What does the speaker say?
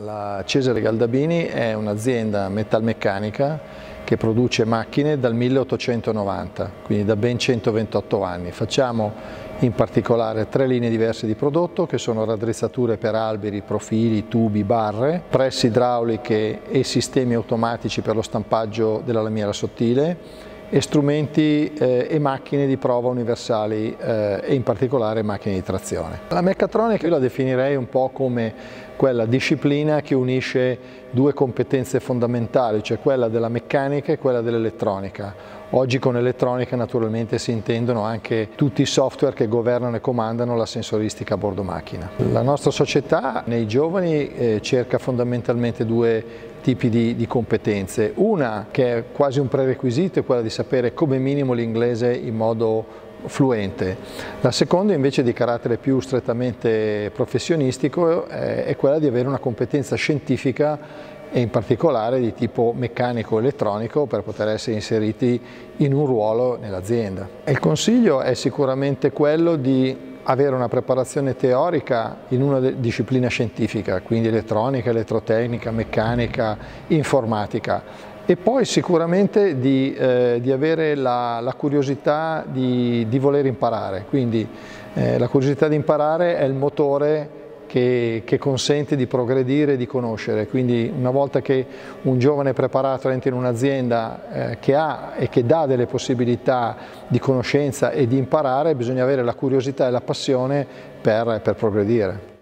La Cesare Galdabini è un'azienda metalmeccanica che produce macchine dal 1890, quindi da ben 128 anni. Facciamo in particolare tre linee diverse di prodotto che sono raddrizzature per alberi, profili, tubi, barre, presse idrauliche e sistemi automatici per lo stampaggio della lamiera sottile e strumenti eh, e macchine di prova universali eh, e in particolare macchine di trazione. La meccatronica io la definirei un po' come quella disciplina che unisce due competenze fondamentali, cioè quella della meccanica e quella dell'elettronica. Oggi con elettronica naturalmente si intendono anche tutti i software che governano e comandano la sensoristica a bordo macchina. La nostra società nei giovani eh, cerca fondamentalmente due tipi di, di, competenze. Una che è quasi un prerequisito è quella di sapere come minimo l'inglese in modo fluente. La seconda invece di carattere più strettamente professionistico eh, è quella di avere una competenza scientifica e in particolare di tipo meccanico-elettronico per poter essere inseriti in un ruolo nell'azienda. Il consiglio è sicuramente quello di avere una preparazione teorica in una disciplina scientifica, quindi elettronica, elettrotecnica, meccanica, informatica e poi sicuramente di, eh, di avere la, la curiosità di, di, voler imparare, quindi eh, la curiosità di imparare è il motore che, che, consente di progredire e di conoscere, quindi una volta che un giovane preparato entra in un'azienda eh, che ha e che dà delle possibilità di conoscenza e di imparare, bisogna avere la curiosità e la passione per, per progredire.